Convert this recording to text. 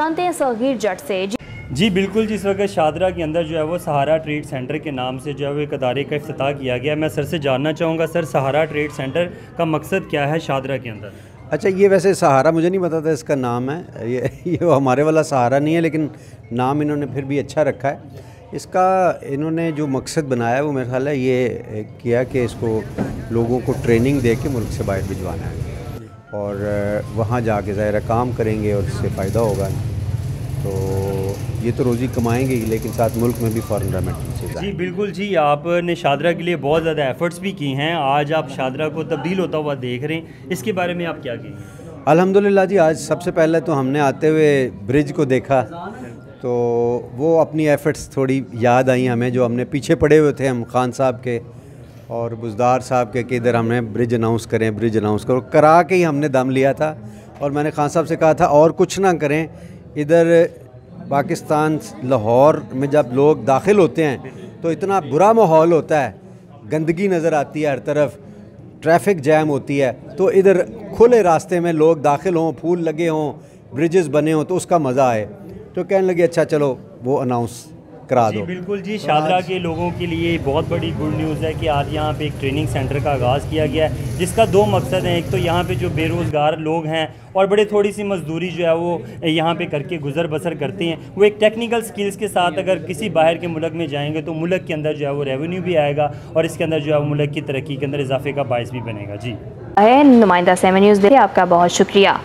जानते हैं सगीर जट से। जी जी बिल्कुल जिस वक्त शादरा के अंदर जो है वो सहारा ट्रेड सेंटर के नाम से जो है वो एक अदारे का अफ्ताह किया गया। मैं सर से जानना चाहूँगा सर सहारा ट्रेड सेंटर का मकसद क्या है शादरा के अंदर? अच्छा ये वैसे सहारा मुझे नहीं पता था इसका नाम है। ये ये हमारे वाला सहारा नहीं है लेकिन नाम इन्होंने फिर भी अच्छा रखा है। इसका इन्होंने जो मकसद बनाया है वो मेरा ख्याल है ये किया कि इसको लोगों को ट्रेनिंग दे के मुल्क से बाहर भिजवाना है। और वहाँ जाके ज़ाहिर काम करेंगे और इससे फ़ायदा होगा। तो ये तो रोज़ी कमाएँगे ही लेकिन साथ मुल्क में भी फॉरन रेमिटेंसेज जी बिल्कुल जी आपने शादरा के लिए बहुत ज़्यादा एफर्ट्स भी किए हैं। आज आप शादरा को तब्दील होता हुआ देख रहे हैं। इसके बारे में आप क्या कहेंगे? अल्हम्दुलिल्लाह जी आज सबसे पहले तो हमने आते हुए ब्रिज को देखा। तो वो अपनी एफ़र्ट्स थोड़ी याद आई हमें जो हमने पीछे पड़े हुए थे हम खान साहब के। और बुजदार साहब के कि इधर हमने ब्रिज अनाउंस करें ब्रिज अनाउंस करो। करा के ही हमने दम लिया था। और मैंने खान साहब से कहा था, और कुछ ना करें। इधर पाकिस्तान, लाहौर में जब लोग दाखिल होते हैं तो इतना बुरा माहौल होता है। गंदगी नज़र आती है हर तरफ़। ट्रैफ़िक जैम होती है। तो इधर खुले रास्ते में लोग दाखिल हों, फूल लगे हों ब्रिजेस बने हों तो उसका मज़ा आए। तो कहने लगे अच्छा चलो, वो अनाउंस करा दो। बिल्कुल जी शादरा के लोगों के लिए बहुत बड़ी गुड न्यूज़ है कि आज यहाँ पे एक ट्रेनिंग सेंटर का आगाज़ किया गया है जिसका दो मकसद हैं। एक तो यहाँ पे जो बेरोज़गार लोग हैं और बड़े थोड़ी सी मजदूरी जो है वो यहाँ पे करके गुजर बसर करते हैं। वो एक टेक्निकल स्किल्स के साथ अगर किसी बाहर के मुल्क में जाएँगे तो मुल्क के अंदर जो है वो रेवेन्यू भी आएगा और इसके अंदर जो है वो मुल्क की तरक्की के अंदर इजाफे का बायस भी बनेगा। जी। नुमाइंदा सेवन न्यूज़ देखिए आपका बहुत शुक्रिया।